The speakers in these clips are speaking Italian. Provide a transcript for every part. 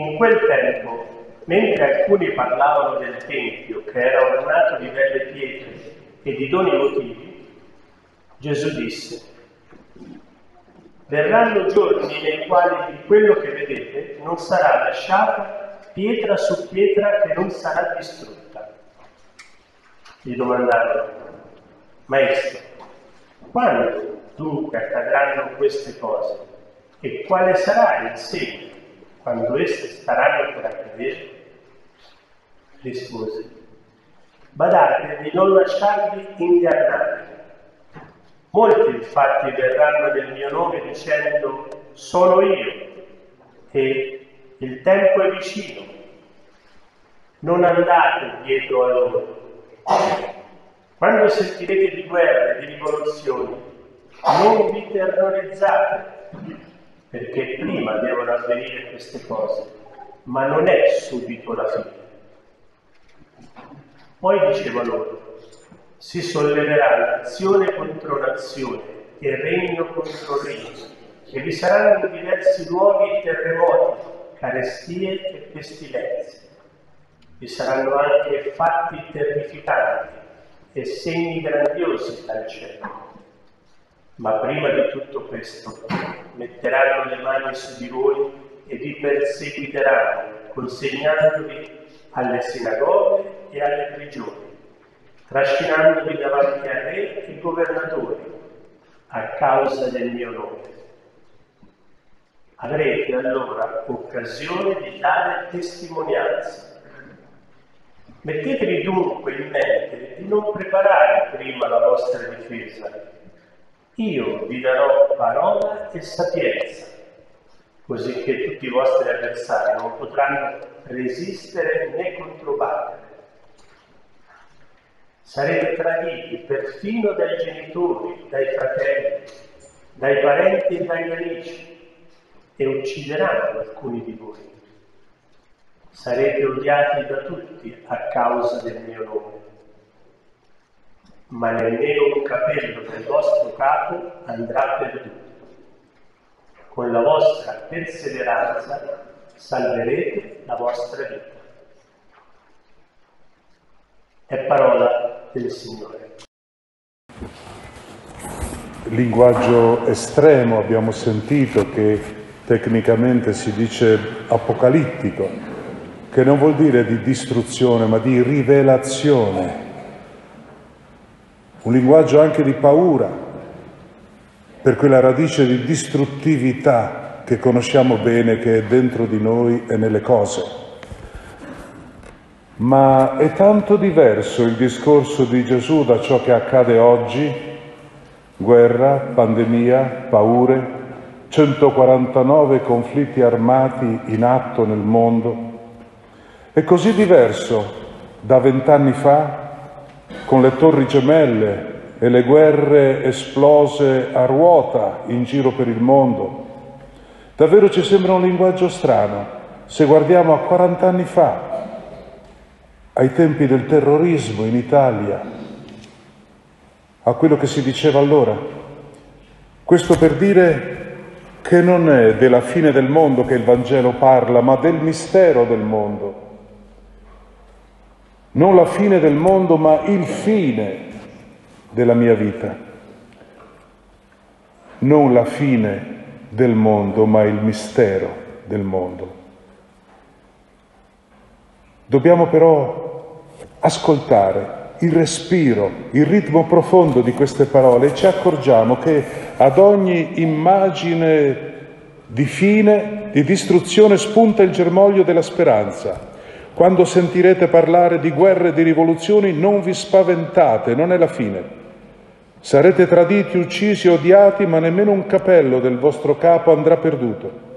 In quel tempo, mentre alcuni parlavano del Tempio che era ornato di belle pietre e di doni votivi, Gesù disse, verranno giorni nei quali di quello che vedete non sarà lasciata pietra su pietra che non sarà distrutta. Gli domandarono, Maestro, quando dunque accadranno queste cose e quale sarà il segno quando esse staranno per accadere? Rispose, badate di non lasciarvi ingannare. Molti infatti verranno nel mio nome dicendo sono io e il tempo è vicino. Non andate dietro a loro. Quando sentirete di guerre e di rivoluzioni, non vi terrorizzate, perché prima devono avvenire queste cose, ma non è subito la fine. Poi diceva loro, si solleverà nazione contro nazione e regno contro regno, e vi saranno diversi luoghi terremoti, carestie e pestilenze. Vi saranno anche fatti terrificanti e segni grandiosi dal cielo. Ma prima di tutto questo metteranno le mani su di voi e vi perseguiteranno, consegnandovi alle sinagoghe e alle prigioni, trascinandovi davanti a re e governatori a causa del mio nome. Avrete allora occasione di dare testimonianza. Mettetevi dunque in mente di non preparare prima la vostra difesa io vi darò parola e sapienza, così che tutti i vostri avversari non potranno resistere né controbattere. Sarete traditi perfino dai genitori, dai fratelli, dai parenti e dagli amici e uccideranno alcuni di voi. Sarete odiati da tutti a causa del mio nome ma nemmeno un capello del vostro capo andrà perduto. Con la vostra perseveranza salverete la vostra vita. È parola del Signore. Linguaggio estremo abbiamo sentito che tecnicamente si dice apocalittico, che non vuol dire di distruzione ma di rivelazione un linguaggio anche di paura, per quella radice di distruttività che conosciamo bene, che è dentro di noi e nelle cose. Ma è tanto diverso il discorso di Gesù da ciò che accade oggi, guerra, pandemia, paure, 149 conflitti armati in atto nel mondo. È così diverso da vent'anni fa con le torri gemelle e le guerre esplose a ruota in giro per il mondo. Davvero ci sembra un linguaggio strano se guardiamo a 40 anni fa, ai tempi del terrorismo in Italia, a quello che si diceva allora. Questo per dire che non è della fine del mondo che il Vangelo parla, ma del mistero del mondo non la fine del mondo, ma il fine della mia vita. Non la fine del mondo, ma il mistero del mondo. Dobbiamo però ascoltare il respiro, il ritmo profondo di queste parole e ci accorgiamo che ad ogni immagine di fine, di distruzione spunta il germoglio della speranza quando sentirete parlare di guerre e di rivoluzioni, non vi spaventate, non è la fine. Sarete traditi, uccisi, odiati, ma nemmeno un capello del vostro capo andrà perduto.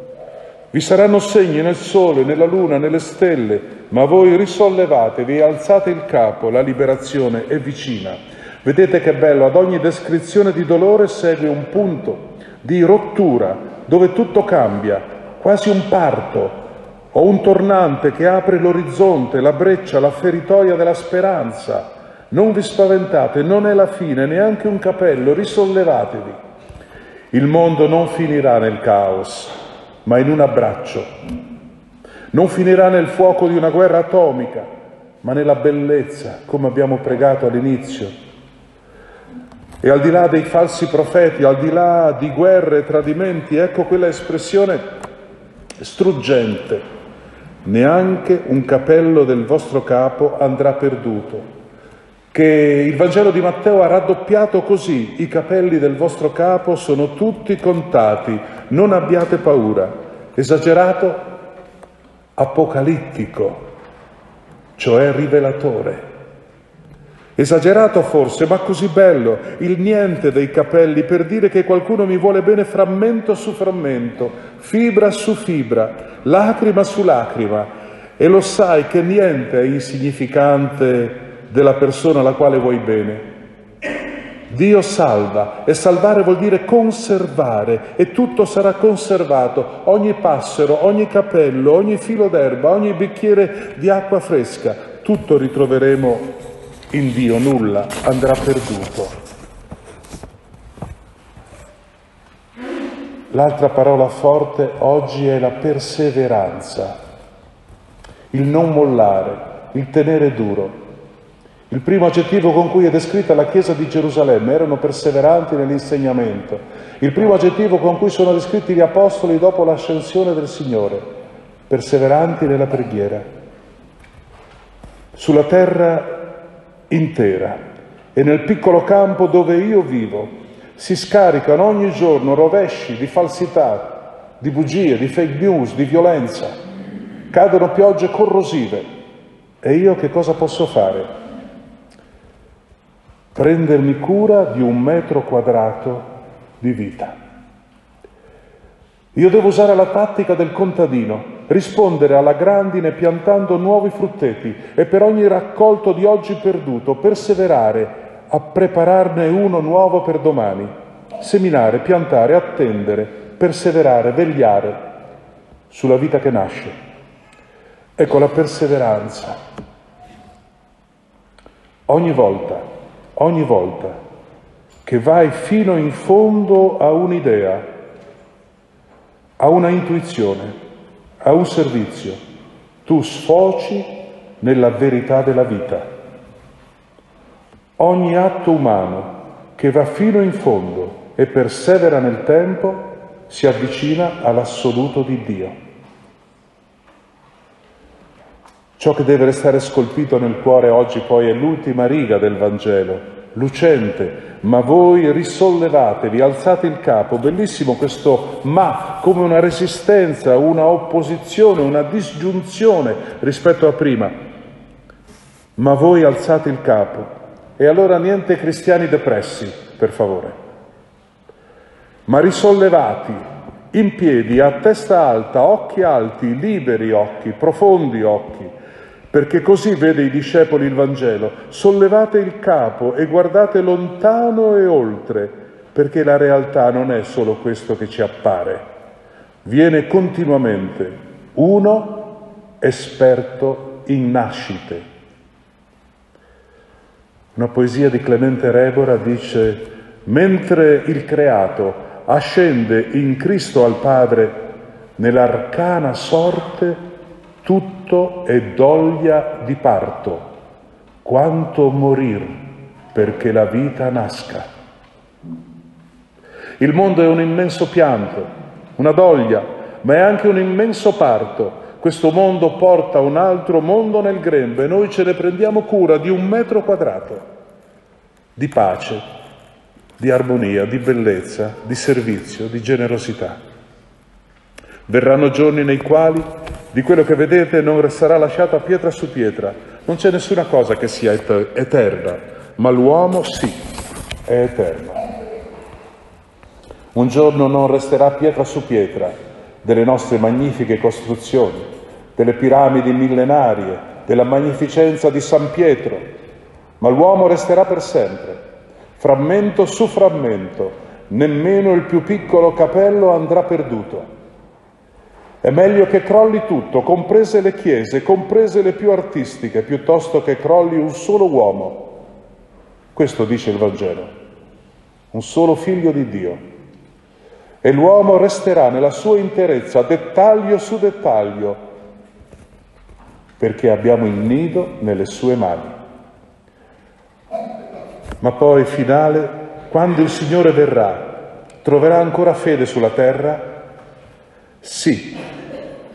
Vi saranno segni nel sole, nella luna, nelle stelle, ma voi risollevatevi, alzate il capo, la liberazione è vicina. Vedete che bello, ad ogni descrizione di dolore segue un punto di rottura, dove tutto cambia, quasi un parto, o un tornante che apre l'orizzonte, la breccia, la feritoia della speranza. Non vi spaventate, non è la fine, neanche un capello, risollevatevi. Il mondo non finirà nel caos, ma in un abbraccio. Non finirà nel fuoco di una guerra atomica, ma nella bellezza, come abbiamo pregato all'inizio. E al di là dei falsi profeti, al di là di guerre e tradimenti, ecco quella espressione struggente. Neanche un capello del vostro capo andrà perduto che il Vangelo di Matteo ha raddoppiato così, i capelli del vostro capo sono tutti contati, non abbiate paura. Esagerato, apocalittico, cioè rivelatore. Esagerato forse, ma così bello, il niente dei capelli per dire che qualcuno mi vuole bene frammento su frammento, fibra su fibra, lacrima su lacrima, e lo sai che niente è insignificante della persona alla quale vuoi bene. Dio salva e salvare vuol dire conservare e tutto sarà conservato, ogni passero, ogni capello, ogni filo d'erba, ogni bicchiere di acqua fresca, tutto ritroveremo in Dio, nulla andrà perduto. L'altra parola forte oggi è la perseveranza, il non mollare, il tenere duro. Il primo aggettivo con cui è descritta la Chiesa di Gerusalemme, erano perseveranti nell'insegnamento. Il primo aggettivo con cui sono descritti gli Apostoli dopo l'ascensione del Signore, perseveranti nella preghiera. Sulla terra intera e nel piccolo campo dove io vivo si scaricano ogni giorno rovesci di falsità, di bugie, di fake news, di violenza. Cadono piogge corrosive. E io che cosa posso fare? prendermi cura di un metro quadrato di vita. Io devo usare la tattica del contadino, rispondere alla grandine piantando nuovi frutteti e per ogni raccolto di oggi perduto perseverare a prepararne uno nuovo per domani, seminare, piantare, attendere, perseverare, vegliare sulla vita che nasce. Ecco la perseveranza. Ogni volta ogni volta che vai fino in fondo a un'idea, a una intuizione, a un servizio, tu sfoci nella verità della vita. Ogni atto umano che va fino in fondo e persevera nel tempo si avvicina all'assoluto di Dio. Ciò che deve restare scolpito nel cuore oggi poi è l'ultima riga del Vangelo, lucente, ma voi risollevatevi, alzate il capo, bellissimo questo ma come una resistenza, una opposizione, una disgiunzione rispetto a prima. Ma voi alzate il capo. E allora niente cristiani depressi, per favore, ma risollevati, in piedi, a testa alta, occhi alti, liberi occhi, profondi occhi, perché così vede i discepoli il Vangelo. Sollevate il capo e guardate lontano e oltre, perché la realtà non è solo questo che ci appare. Viene continuamente uno esperto in nascite. Una poesia di Clemente Rebora dice, mentre il creato ascende in Cristo al Padre nell'arcana sorte, tutto è doglia di parto, quanto morir perché la vita nasca. Il mondo è un immenso pianto, una doglia, ma è anche un immenso parto. Questo mondo porta un altro mondo nel grembo e noi ce ne prendiamo cura di un metro quadrato di pace, di armonia, di bellezza, di servizio, di generosità. Verranno giorni nei quali di quello che vedete non resterà lasciata pietra su pietra. Non c'è nessuna cosa che sia eterna, ma l'uomo sì, è eterno. Un giorno non resterà pietra su pietra delle nostre magnifiche costruzioni, delle piramidi millenarie, della magnificenza di San Pietro, ma l'uomo resterà per sempre, frammento su frammento, nemmeno il più piccolo capello andrà perduto. È meglio che crolli tutto, comprese le chiese, comprese le più artistiche, piuttosto che crolli un solo uomo. Questo dice il Vangelo, un solo figlio di Dio. e l'uomo resterà nella sua interezza, dettaglio su dettaglio, perché abbiamo il nido nelle sue mani. Ma poi, finale, quando il Signore verrà, troverà ancora fede sulla terra? Sì,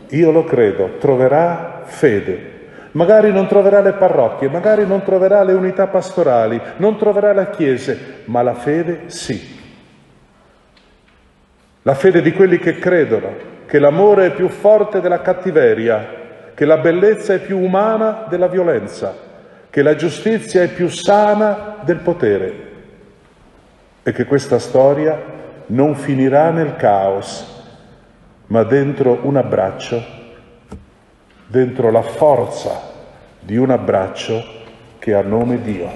io lo credo, troverà fede. Magari non troverà le parrocchie, magari non troverà le unità pastorali, non troverà le chiese, ma la fede sì. La fede di quelli che credono che l'amore è più forte della cattiveria, che la bellezza è più umana della violenza, che la giustizia è più sana del potere e che questa storia non finirà nel caos, ma dentro un abbraccio, dentro la forza di un abbraccio che ha nome Dio.